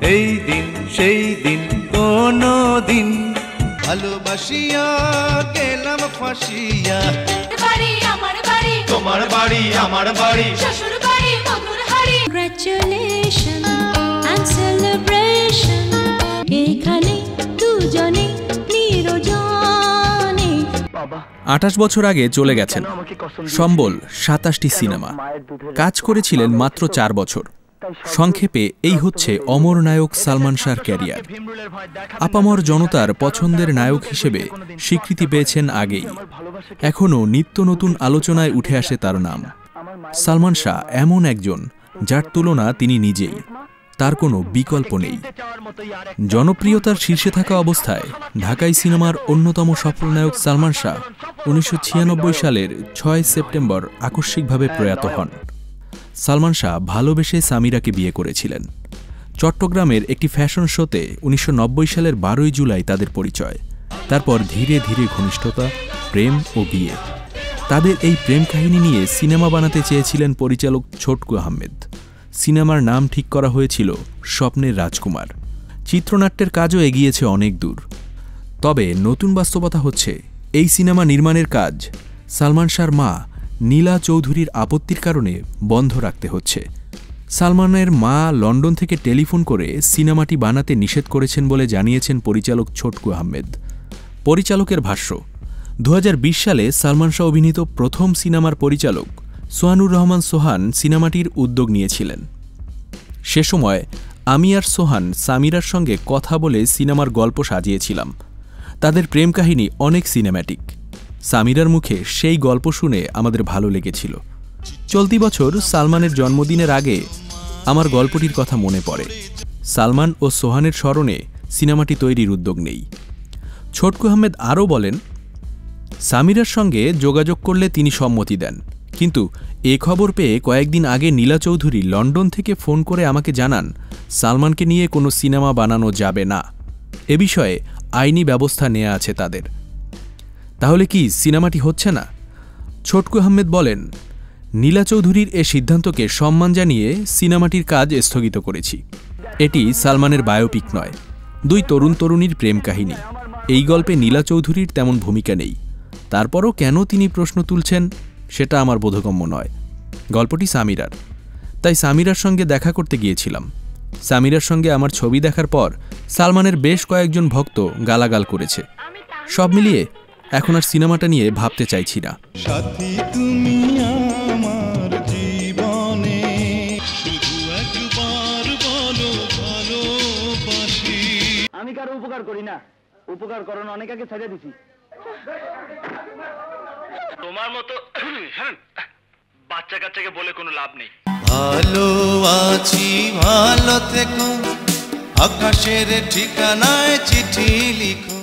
এই দিন সেই দিন কোনো দিন। ভালোবাসিয়া গেলাম ফাঁসিয়া। বাড়ি আমার বাড়ি। তোমার বাড়ি আমার বাড়ি। শ্বশুর বাড়ি মধুর হাড়ি। Congratulations and celebration এখানে দুজনে নিরজনে। আঠাশ বছর আগে চলে গেছেন সম্বল সাতাশটি সিনেমা। কাজ করেছিলেন মাত্র চার বছর। সংক্ষেপে এই হচ্ছে অমর নায়ক সালমান শাহর ক্যারিয়ার আপামর জনতার পছন্দের নায়ক হিসেবে স্বীকৃতি পেয়েছেন আগেই এখনও নিত্য নতুন আলোচনায় উঠে আসে তার নাম সালমান শাহ এমন একজন যার তুলনা তিনি নিজেই তার কোনো বিকল্প নেই জনপ্রিয়তার শীর্ষে থাকা অবস্থায় ঢাকাই সিনেমার অন্যতম সফল নায়ক সালমান শাহ উনিশশো ছিয়ানব্বই সালের ছয় সেপ্টেম্বর আকস্মিকভাবে প্রয়াত হন সালমান শাহ ভালোবেসে সামিরাকে বিয়ে করেছিলেন। চট্টগ্রামের একটি ফ্যাশন শোতে উনিশশো নব্বই সালের বারোই জুলাই তাদের পরিচয়। তারপর ধীরে ধীরে ঘনিষ্ঠতা, প্রেম ও বিয়ে। তাদের এই প্রেম কাহিনী নিয়ে সিনেমা বানাতে চেয়েছিলেন পরিচালক ছোটকু আহমেদ। সিনেমার নাম ঠিক করা হয়েছিল স্বপ্নের রাজকুমার। চিত্রনাট্যের কাজও এগিয়েছে অনেক দূর। তবে নতুন বাস্তবতা হচ্ছে, এই সিনেমা নির্মাণের কাজ সালমান শাহর মা নীলা চৌধুরীর আপত্তির কারণে বন্ধ রাখতে হচ্ছে। সালমানের মা লন্ডন থেকে টেলিফোন করে সিনেমাটি বানাতে নিষেধ করেছেন বলে জানিয়েছেন পরিচালক ছোটকু আহমেদ। পরিচালকের ভাষ্য দু হাজার বিশ সালে সালমান শাহ অভিনীত প্রথম সিনেমার পরিচালক সোহানুর রহমান সোহান সিনেমাটির উদ্যোগ নিয়েছিলেন। সে সময় আমি আর সোহান সামিরার সঙ্গে কথা বলে সিনেমার গল্প সাজিয়েছিলাম। তাদের প্রেম কাহিনী অনেক সিনেম্যাটিক। সামিরার মুখে সেই গল্প শুনে আমাদের ভালো লেগেছিল। চলতি বছর সালমানের জন্মদিনের আগে আমার গল্পটির কথা মনে পড়ে। সালমান ও সোহানের স্মরণে সিনেমাটি তৈরির উদ্যোগ নেই। ছোটকু আহমেদ আরও বলেন, সামিরার সঙ্গে যোগাযোগ করলে তিনি সম্মতি দেন। কিন্তু এ খবর পেয়ে কয়েকদিন আগে নীলা চৌধুরী লন্ডন থেকে ফোন করে আমাকে জানান, সালমানকে নিয়ে কোনো সিনেমা বানানো যাবে না। এ বিষয়ে আইনি ব্যবস্থা নেওয়া আছে তাদের। তাহলে কি সিনেমাটি হচ্ছে না? ছোটকু আহমেদ বলেন, নীলা চৌধুরীর এ সিদ্ধান্তকে সম্মান জানিয়ে সিনেমাটির কাজ স্থগিত করেছি। এটি সালমানের বায়োপিক নয়, দুই তরুণ তরুণীর প্রেম কাহিনী। এই গল্পে নীলা চৌধুরীর তেমন ভূমিকা নেই। তারপরও কেন তিনি প্রশ্ন তুলছেন, সেটা আমার বোধগম্য নয়। গল্পটি সামিরার। তাই সামিরার সঙ্গে দেখা করতে গিয়েছিলাম। সামিরার সঙ্গে আমার ছবি দেখার পর সালমানের বেশ কয়েকজন ভক্ত গালাগাল করেছে। সব মিলিয়ে এখন আর সিনেমাটা নিয়ে ভাবতে চাইছি না। সাথী তুমি আমার জীবনে শুধু একবার বলো ভালোবাসি। আমি কারও উপকার করি না। উপকার করণ অনেক আগে ছেড়ে দিছি। তোমার মতো বাচ্চা কাচ্চাকে বলে কোনো লাভ নেই। ভালো আছি ভালো থেকো। আকাশের ঠিকানায় চিঠি লিখো।